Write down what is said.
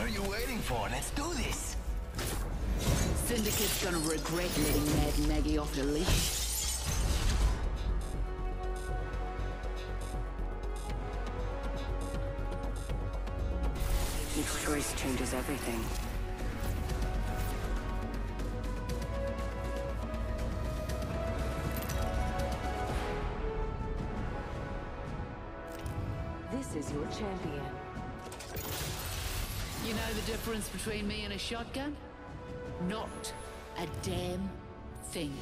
are you waiting for? Let's do this. Syndicate's gonna regret letting Mad Maggie off the leash. Each choice changes everything. This is your champion. You know the difference between me and a shotgun? Not a damn thing.